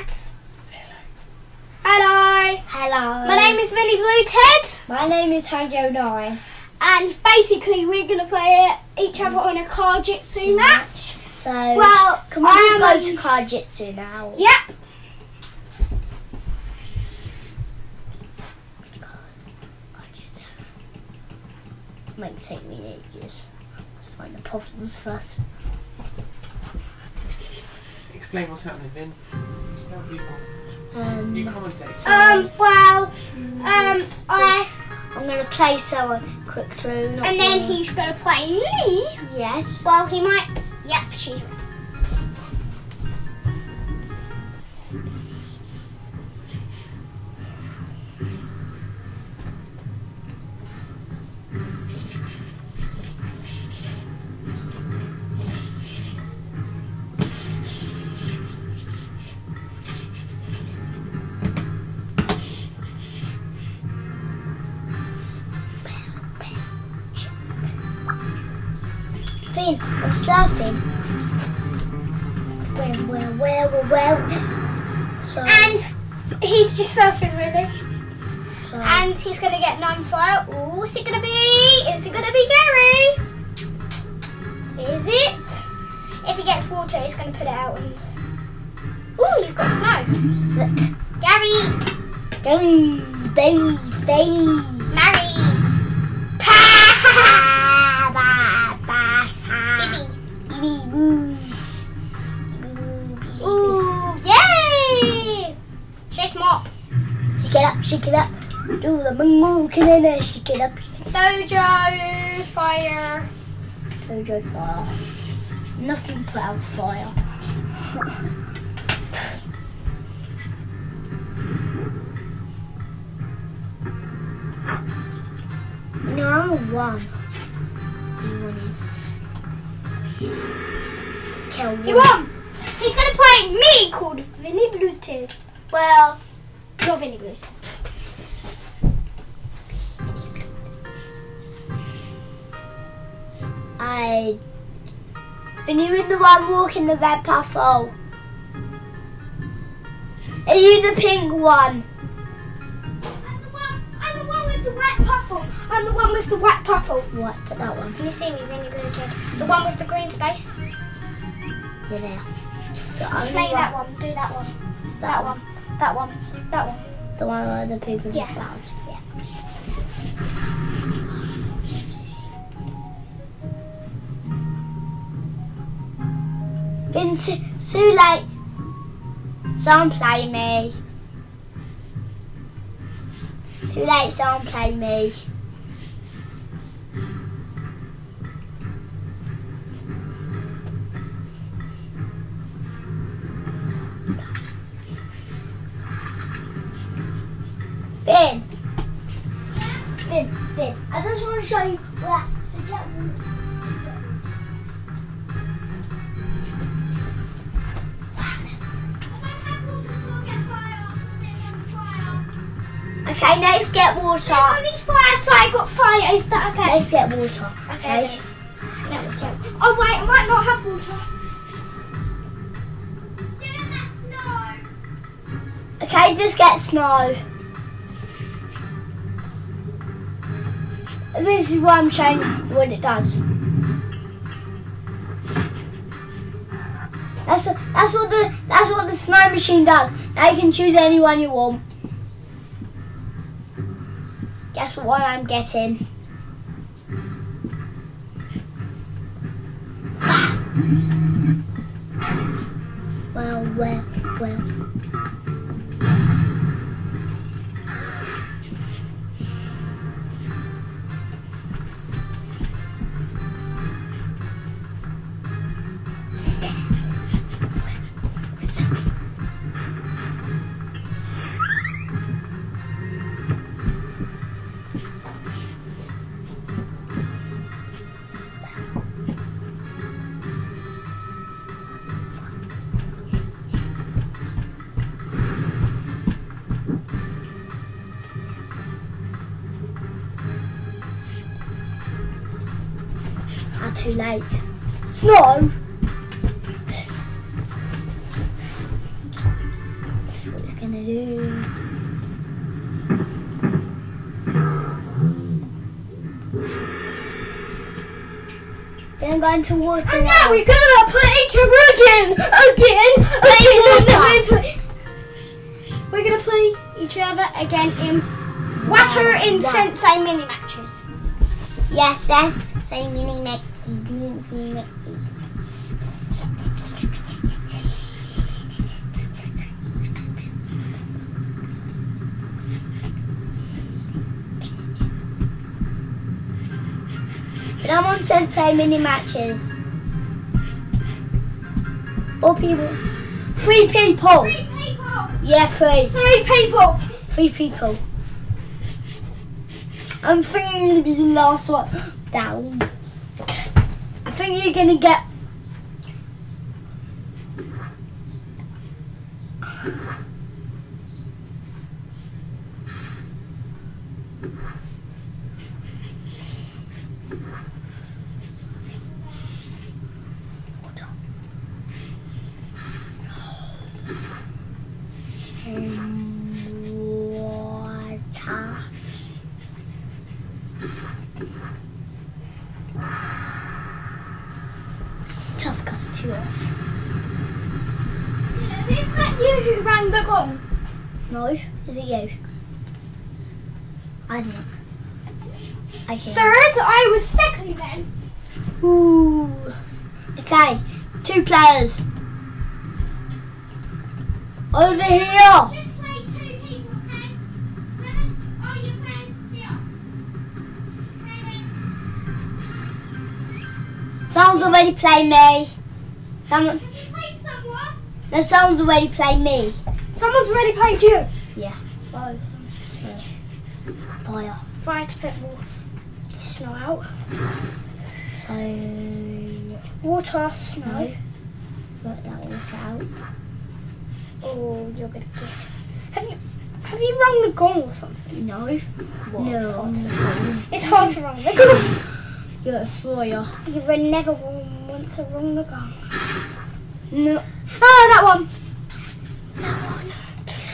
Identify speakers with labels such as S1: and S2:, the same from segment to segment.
S1: Lads.
S2: Say
S1: Hello.
S3: Hello.
S1: My name is Vinny Blue Ted.
S3: My name is Hojo Nine.
S1: And basically, we're going to play each other on a Card-Jitsu match.
S3: So,
S1: Well,
S3: can we just go to Card-Jitsu now?
S1: Yep.
S3: Might take me ages. Let's find the puffles first.
S2: Explain what's happening, Vin. Tell people. You
S3: Um,
S2: commentate.
S1: Um. Well. Um. I.
S3: I'm going to play someone quick through.
S1: And then
S3: one.
S1: he's going to play me.
S3: Yes.
S1: Well, he might. Yep. She's.
S3: Finn, I'm surfing. Well, well, well, well, well. So,
S1: And he's just surfing really.
S3: so
S1: And he's going to get nine fire. Ooh, what's it going to be? Is it going to be Gary? Is it? If he gets water, he's going to put it out and. Ooh, you've got snow.
S3: look.
S1: Gary,
S3: Baby, baby, baby.
S1: Mary,
S3: Ba,
S1: Shake
S3: it up, shake it up. Do the mango canana, shake it up.
S1: Dojo, fire.
S3: Dojo fire. Nothing put out fire. No, I'm one. Kill
S1: He
S3: one.
S1: won. He's to play me called Vinny Bluetooth. Well, not Vinny Bluetooth.
S3: I. Been you in the one walking the red puffle? Are you the pink one?
S1: I'm the one. I'm the one with the wet puffle. I'm the one with the wet puffle.
S3: What? Put that one.
S1: Can you see me, Vinny Bluetooth? The one with the green space.
S3: Yeah, there. So I'm
S1: Play that
S3: one.
S1: Do that one.
S3: That,
S1: That
S3: one.
S1: one. That one. That one.
S3: The one where the people
S1: Yeah.
S3: just spout.
S1: Yeah.
S3: Been too, too late. Someone play me. Too late, someone play me. Finn. Finn, Finn. I just want to show you where. So get Okay, next get water.
S1: I need fire, so I got fire. Is that okay?
S3: Let's get water.
S1: Okay.
S3: Okay.
S1: Let's go. Oh wait, I might not have water.
S3: Okay, just get snow. This is what I'm showing you what it does. That's that's what the that's what the snow machine does. Now you can choose anyone you want. Guess what I'm getting? Well, well, well. Too late. Snow? gonna do? Then I'm going to water
S1: And
S3: now.
S1: now we're gonna play again, again, again.
S3: water.
S1: and then we play- We're gonna play each other again in water in
S3: Wow.
S1: Sensei mini matches.
S3: Yes, then. Say mini Mickey, Mickey. But I'm on Sensei mini matches. All people. Three people.
S1: Three people.
S3: Yeah, three.
S1: Three people.
S3: Three people. I'm thinking to be the last one down. Think you're gonna get. Too off.
S1: It's not you who rang the gong.
S3: No, is it you? I didn't. I hear.
S1: Third, I was second then.
S3: Ooh. Okay, two players. Over here.
S1: Just play two people, okay? Dennis, you playing here. Okay then.
S3: Someone's already played me. Someone,
S1: Have you played someone?
S3: no, someone's already played me.
S1: Someone's already played you.
S3: Yeah.
S1: Oh,
S3: Fire.
S1: Fire to put more snow out.
S3: So,
S1: Water, snow.
S3: no. Put that water out.
S1: Oh, you're gonna get. Have you have you rung the gong or something?
S3: No.
S1: It's hard to-
S3: no.
S1: It's hard to rung the gong.
S3: You're a fire.
S1: You would never want once to rung the gong.
S3: No.
S1: Ah, that one. That one.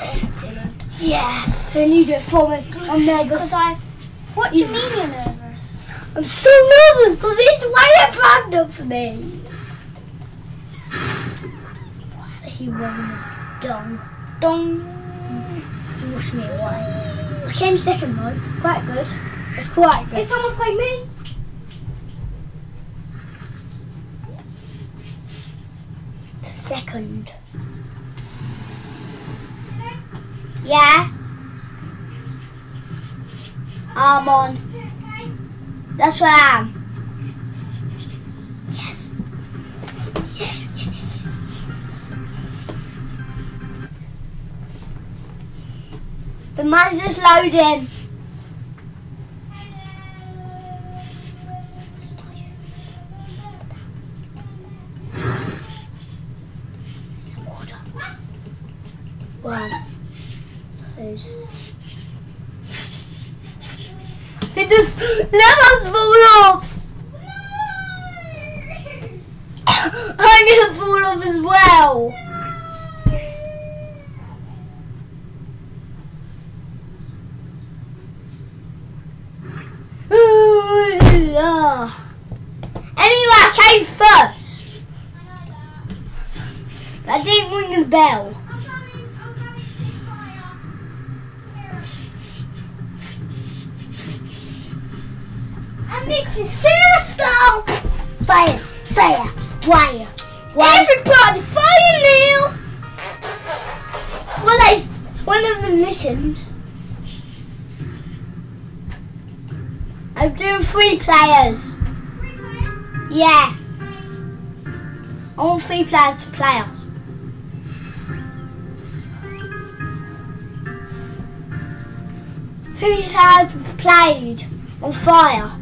S3: Oh, Yeah. Then you do it for me. I'm nervous.
S1: I. What do you mean you're nervous?
S3: I'm so nervous because it's way front of me. What he a dung.
S1: Dong.
S3: He washed me away. I came second though. Quite good. It's quite good.
S1: Is someone playing me?
S3: Yeah. I'm on. That's where I am. Yes. Yeah. But mine's just loading. Water. One. So. s- It just lemon's falling off. I'm gonna fall off as well. Anyway, I came first. I didn't ring the bell.
S1: And this is Fear Star.
S3: Fire, fire, wire, wire.
S1: Everybody, fire Neil.
S3: Well, they, one of them listened. I'm doing three players. Yeah. I want three players to play us. Three players have played on fire.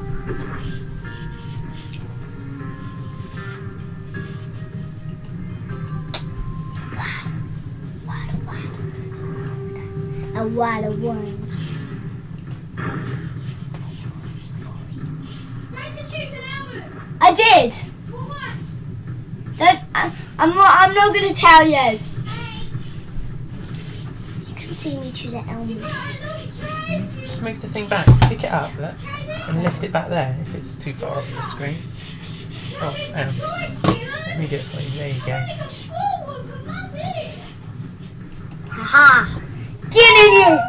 S1: choose an album.
S3: I did. Don't. I, I'm not. I'm not going to tell you.
S1: Hey,
S3: You can see me choose an
S1: you
S3: element.
S1: got a little choice.
S2: Just move the thing back. Pick it up, look, and lift it back there if it's too far off the screen. Oh, hang on.
S1: Um, choice,
S2: Let me do it for you. There you go.
S1: Only got forwards and that's it.
S3: Haha. Get in here.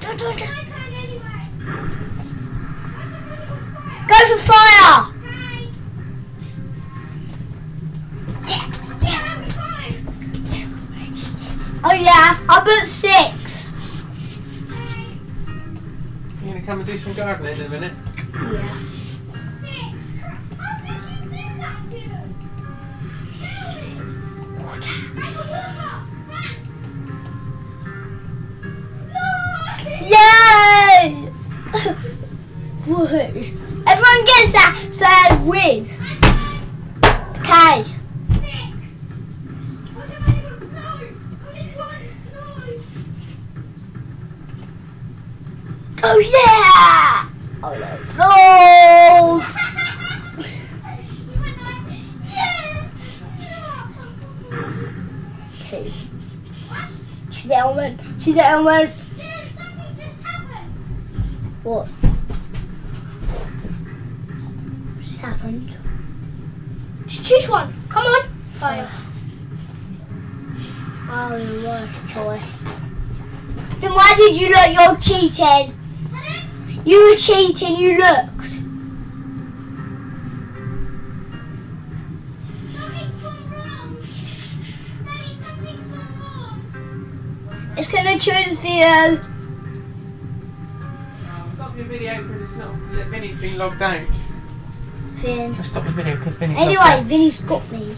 S3: Go, go,
S1: My
S3: go.
S1: turn anyway. I took one of the fire.
S3: Go for fire. Yeah,
S1: Yeah,
S3: yeah.
S1: how many times?
S3: Oh yeah. I put six.
S2: You gonna come and do some gardening in a minute?
S3: Yeah. Everyone gets that, so I win. Okay.
S1: Six. What if I got snow? Only one snow.
S3: Oh yeah! Oh no! No!
S1: you went like, yeah. Yeah.
S3: Two.
S1: What?
S3: She's Elman. She's Elman.
S1: Dylan, something just happened.
S3: What? What's happened?
S1: Just choose one. Come on. Fire.
S3: Oh, the worst choice. Then why did you look? You're cheating. You were cheating. You looked.
S1: Something's gone wrong. Daddy, something's gone wrong.
S3: It's gonna choose for you.
S2: Oh, stop your video because it's not. Vinnie's been logged out.
S3: Finn.
S2: Let's stop the video because Vinnie's
S3: Anyway. Vinnie's got me.